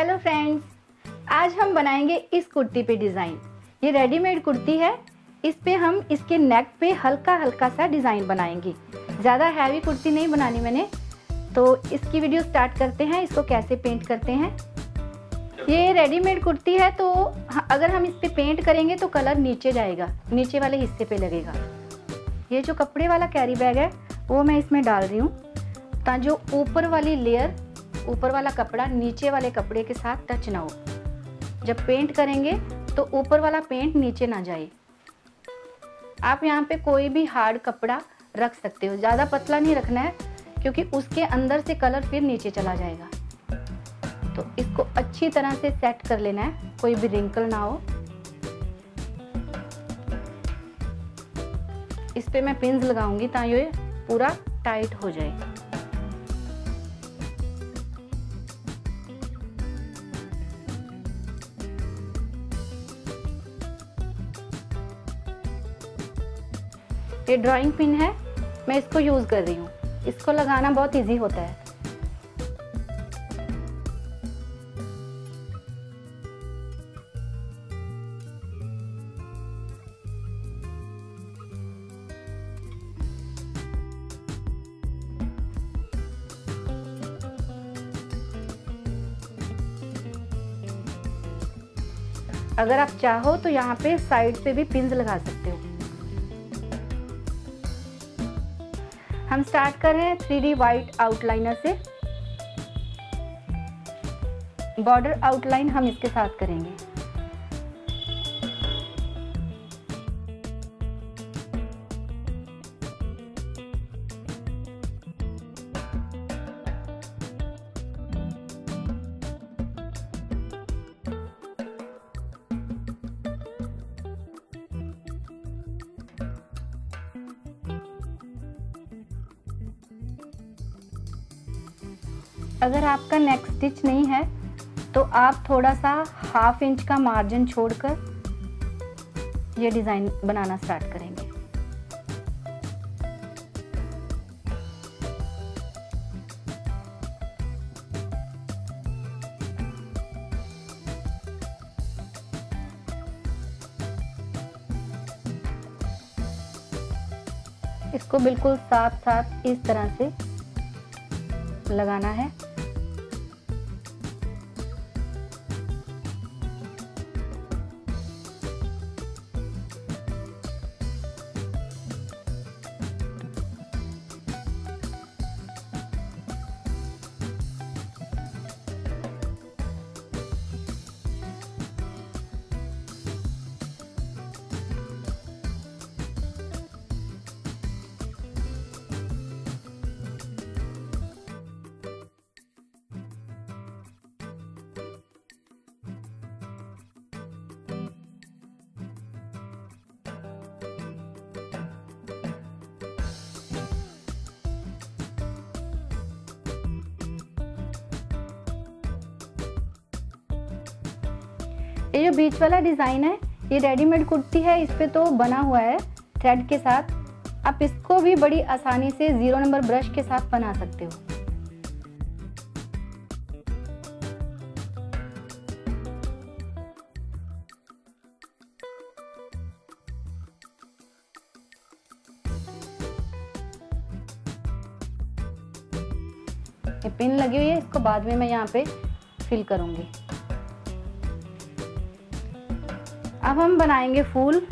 Hello friends, आज हम बनाएँगे इस कुर्ती पे डिज़ाइन। ये रेडीमेड कुर्ती है, इस पे हम इसके नेक पे हल्का हल्का सा डिज़ाइन बनाएँगे। ज़्यादा हैवी कुर्ती नहीं बनानी मैंने तो इसकी वीडियो स्टार्ट करते हैं, इसको कैसे पेंट करते हैं। ये रेडीमेड कुर्ती है तो अगर हम इस पे पेंट करेंगे तो कलर नीचे जाएगा, नीचे वाले हिस्से पे लगेगा। ये जो कपड़े वाला कैरी बैग है, वो मैं इसमें डाल रही हूँ जो ऊपर वाली लेयर ऊपर वाला कपड़ा नीचे वाले कपड़े के साथ टच ना हो। जब पेंट करेंगे तो ऊपर वाला पेंट नीचे ना जाए। आप यहाँ पे कोई भी हार्ड कपड़ा रख सकते हो। ज़्यादा पतला नहीं रखना है, क्योंकि उसके अंदर से कलर फिर नीचे चला जाएगा। तो इसको अच्छी तरह से सेट कर लेना है। कोई भी रिंकल ना हो। इस पे मैं पिंस लगाऊँगी ताकि ये पूरा टाइट हो जाए। ये ड्राइंग पिन है। मैं इसको यूज़ कर रही हूँ। इसको लगाना बहुत इजी होता है। अगर आप चाहो तो यहाँ पे साइड पे भी पिंस लगा सकते हो। हम स्टार्ट कर रहे हैं थ्री डी वाइट आउटलाइनर से। बॉर्डर आउटलाइन हम इसके साथ करेंगे। अगर आपका नेक स्टिच नहीं है तो आप थोड़ा सा हाफ़ इंच का मार्जिन छोड़कर ये डिज़ाइन बनाना स्टार्ट करेंगे। इसको बिल्कुल साफ़ साफ़ इस तरह से लगाना है। ये जो बीच वाला डिज़ाइन है, ये रेडीमेड कुर्ती है, इस पर तो बना हुआ है थ्रेड के साथ। आप इसको भी बड़ी आसानी से ज़ीरो नंबर ब्रश के साथ बना सकते हो। ये पिन लगी हुई है, इसको बाद में मैं यहाँ पे फिल करूँगी। अब हम बनाएँगे फूल।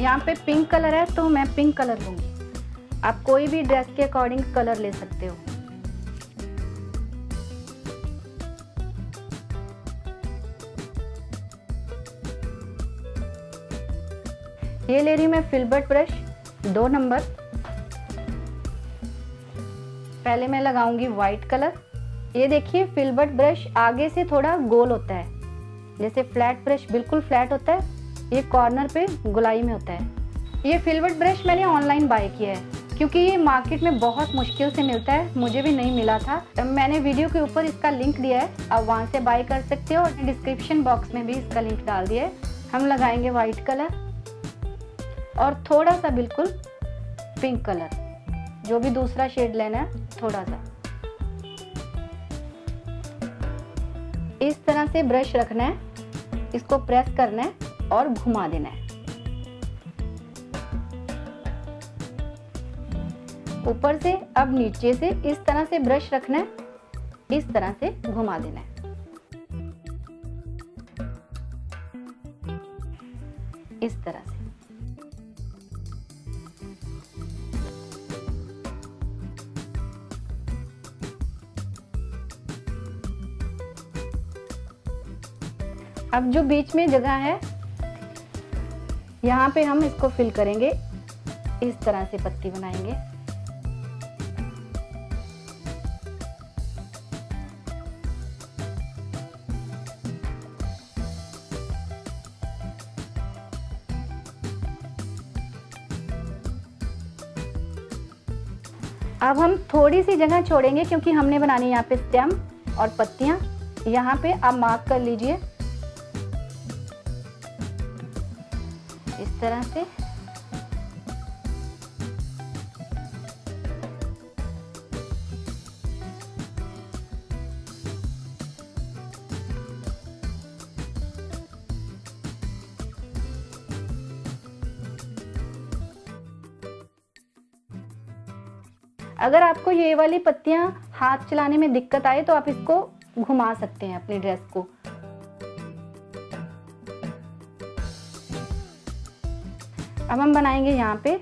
यहाँ पे पिंक कलर है तो मैं पिंक कलर लूँगी। आप कोई भी ड्रेस के अकॉर्डिंग कलर ले सकते हो। ये ले रही मैं फिल्बर्ट ब्रश दो नंबर पहले मैं लगाऊँगी वाइट कलर ये देखिए फिल्बर्ट ब्रश आगे से थोड़ा गोल होता है। जैसे फ्लैट ब्रश बिल्कुल फ्लैट होता है, ये कॉर्नर पे गुलाई में होता है। ये फिल्बर्ट ब्रश मैंने ऑनलाइन बाय किया है, क्योंकि ये मार्केट में बहुत मुश्किल से मिलता है, मुझे भी नहीं मिला था। मैंने वीडियो के ऊपर इसका लिंक दिया है, आप वहाँ से बाय कर सकते हो और डिस्क्रिप्शन बॉक्स में भी इसका लिंक डाल दिया है। हम लगाएँगे वाइट कलर और थोड़ा सा बिल्कुल पिंक कलर जो भी दूसरा शेड लेना है, थोड़ा सा। इस तरह से ब्रश रखना है, इसको प्रेस करना है और घुमा देना है। ऊपर से, अब नीचे से इस तरह से ब्रश रखना है, इस तरह से घुमा देना है। इस तरह से। अब जो बीच में जगह है, यहाँ पे हम इसको फिल करेंगे। इस तरह से पत्ती बनाएँगे। अब हम थोड़ी सी जगह छोड़ेंगे, क्योंकि हमने बनानी यहाँ पे स्टेम और पत्तियाँ। यहाँ पे आप मार्क कर लीजिए। तरह से। अगर आपको ये वाली पत्तियाँ हाथ चलाने में दिक्कत आए तो आप इसको घुमा सकते हैं अपनी ड्रेस को। अब हम बनाएँगे यहाँ पे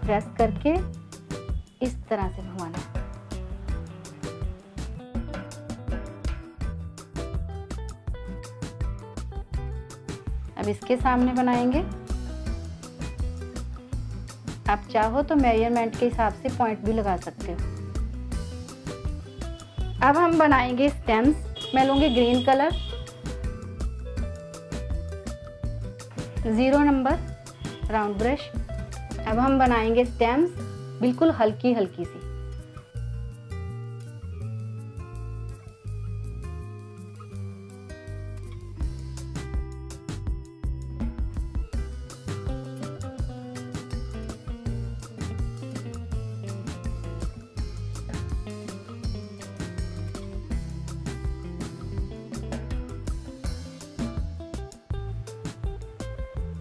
प्रेस करके इस तरह से घुमाना अब इसके सामने बनाएँगे। आप चाहो तो मेज़रमेंट के हिसाब से पॉइंट भी लगा सकते हो। अब हम बनाएँगे स्टेम्स मैं लूँगी green colour zero number round brush अब हम बनाएँगे स्टेम्स बिल्कुल हल्की हल्की सी।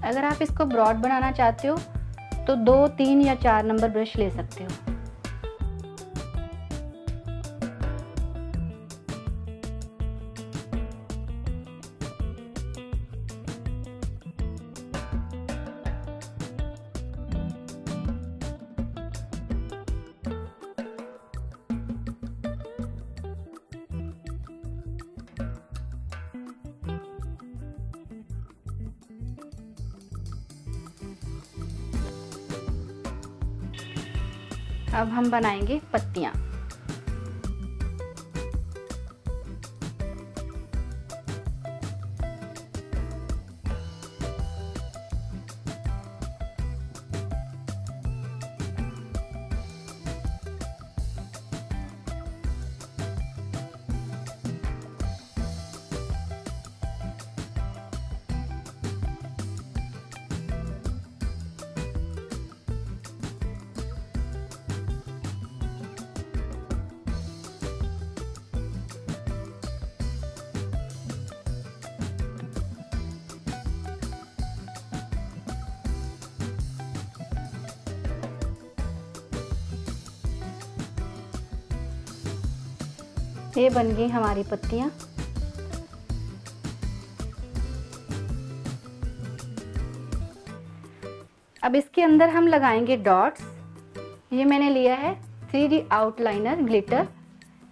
अगर आप इसको ब्रॉड बनाना चाहते हो तो दो तीन या चार नंबर ब्रश ले सकते हो। अब हम बनाएँगे पत्तियाँ। ये बन गई हमारी पत्तियाँ। अब इसके अंदर हम लगाएँगे डॉट्स। ये मैंने लिया है three D outliner glitter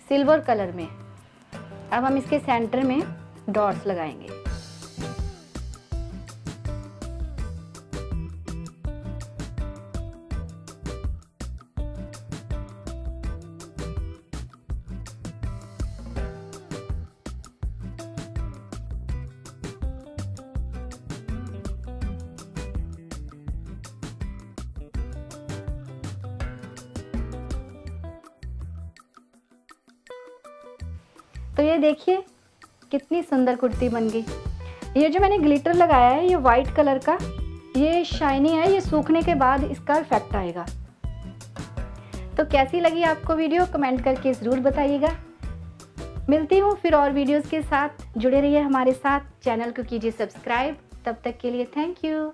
silver colour में। अब हम इसके सेंटर में डॉट्स लगाएँगे। तो ये देखिए, कितनी सुंदर कुर्ती बन गई। ये जो मैंने ग्लिटर लगाया है, ये वाइट कलर का, ये शाइनी है, ये सूखने के बाद इसका इफ़ेक्ट आएगा। तो कैसी लगी आपको वीडियो, कमेंट करके ज़रूर बताइएगा। मिलती हूँ फिर और वीडियोस के साथ। जुड़े रहिए हमारे साथ, चैनल को कीजिए सब्सक्राइब। तब तक के लिए थैंक यू